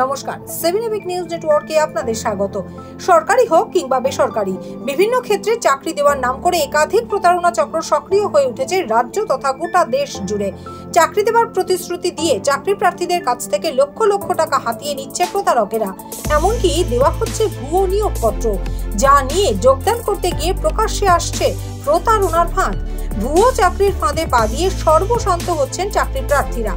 নমস্কার seven EPIC news নেটওয়ার্কে আপনাদের স্বাগত। সরকারি হোক কিংবা বেসরকারি, বিভিন্ন ক্ষেত্রে চাকরি দেওয়ার নাম করে একাধিক প্রতারণা চক্র সক্রিয় হয়ে উঠেছে রাজ্য তথা গোটা দেশ জুড়ে। চাকরি দেওয়ার প্রতিশ্রুতি দিয়ে চাকরি প্রার্থীদের কাছ থেকে লক্ষ লক্ষ টাকা হাতিয়ে নিচ্ছে প্রতারকেরা। এমনকি দেওয়া হচ্ছে ভুয়ো নিয়োগপত্র, যা নিয়ে যোগদান করতে গিয়ে প্রকাশ্যে আসছে প্রতারণার ফাঁদ। ভুয়ো চাকরির ফাঁদে পা দিয়ে সর্বশান্ত হচ্ছেন চাকরি প্রার্থীরা।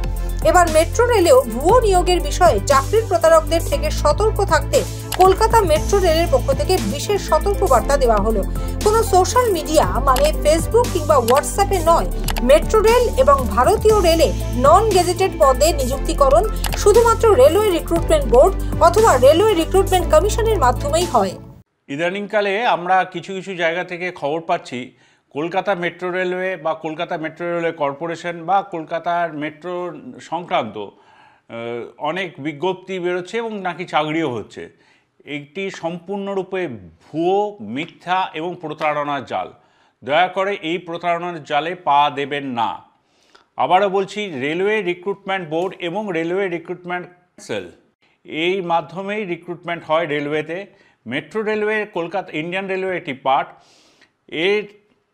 এবার মেট্রো রেলেও ভুয়ো নিয়োগের বিষয়ে চাকরির প্রতারকদের থেকে সতর্ক থাকতে কলকাতা মেট্রো রেলের পক্ষ থেকে বিশেষ সতর্কবার্তা দেওয়া হলো। কোনো সোশ্যাল মিডিয়া মানে ফেসবুক কিংবা হোয়াটসঅ্যাপে নয়, মেট্রো রেল এবং ভারতীয় রেলে নন গেজেটেড পদে নিযুক্তিকরণ শুধুমাত্র রেলওয়ে রিক্রুটমেন্ট বোর্ড অথবা রেলওয়ে রিক্রুটমেন্ট কমিশনের মাধ্যমেই হয়। ইদানিংকালে আমরা কিছু কিছু জায়গা থেকে খবর পাচ্ছি কলকাতা মেট্রো রেলওয়ে বা কলকাতা মেট্রো রেলওয়ে কর্পোরেশন বা কলকাতার মেট্রো সংক্রান্ত অনেক বিজ্ঞপ্তি বেরোচ্ছে এবং নাকি চাকরিও হচ্ছে। একটি সম্পূর্ণরূপে ভুয়ো, মিথ্যা এবং প্রতারণার জাল। দয়া করে এই প্রতারণার জালে পা দেবেন না। আবারও বলছি, রেলওয়ে রিক্রুটমেন্ট বোর্ড এবং রেলওয়ে রিক্রুটমেন্ট সেল এই মাধ্যমেই রিক্রুটমেন্ট হয় রেলওয়েতে। Metro railway Kolkata, Indian railway একটি পার্ট। এর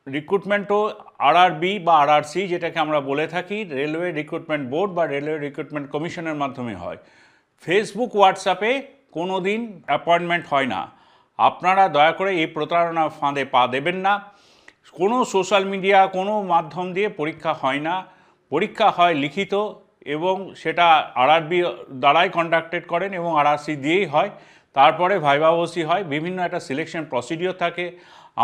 রিক্রুটমেন্টও আরআরবি বা আরআরসি যেটাকে আমরা বলে থাকি রেলওয়ে রিক্রুটমেন্ট বোর্ড বা রেলওয়ে রিক্রুটমেন্ট কমিশনের মাধ্যমে হয়। ফেসবুক হোয়াটসঅ্যাপে কোনো দিন অ্যাপয়েন্টমেন্ট হয় না। আপনারা দয়া করে এই প্রতারণা ফাঁদে পা দেবেন না। কোনো সোশ্যাল মিডিয়া কোনো মাধ্যম দিয়ে পরীক্ষা হয় না। পরীক্ষা হয় লিখিত এবং সেটা আরআরবি দ্বারাই কন্ডাক্টেড করেন এবং আরআরসি দিয়েই হয়। তারপরে ভাইবাবসি হয়, বিভিন্ন একটা সিলেকশন প্রসিডিওর থাকে।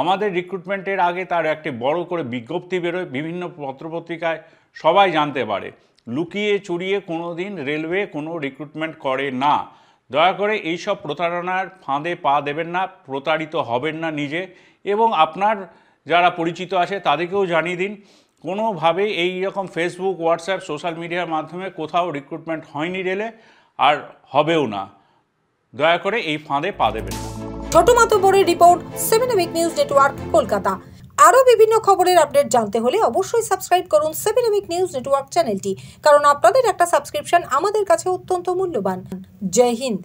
আমাদের রিক্রুটমেন্টের আগে তার একটি বড় করে বিজ্ঞপ্তি বেরোয়, বিভিন্ন পত্রপত্রিকায় সবাই জানতে পারে। লুকিয়ে চুরিয়ে কোনো দিন রেলওয়ে কোনো রিক্রুটমেন্ট করে না। দয়া করে এইসব প্রতারণার ফাঁদে পা দেবেন না, প্রতারিত হবেন না নিজে। এবং আপনার যারা পরিচিত আছে, তাদেরকেও জানিয়ে দিন কোনোভাবে এই রকম ফেসবুক হোয়াটসঅ্যাপ সোশ্যাল মিডিয়ার মাধ্যমে কোথাও রিক্রুটমেন্ট হয়নি রেলে আর হবেও না। দয়া করে এই ফাঁদে পা দেবেন না। ছোট মাতবরের report, seven week news network, Kolkata. আরও বিভিন্ন খবরের আপডেট জানতে হলে অবশ্যই সাবস্ক্রাইব করুন সেভেন এবিক নিউজ নেটওয়ার্ক চ্যানেলটি, কারণ আপনাদের একটা সাবস্ক্রিপশন আমাদের কাছে অত্যন্ত মূল্যবান। জয় হিন্দ।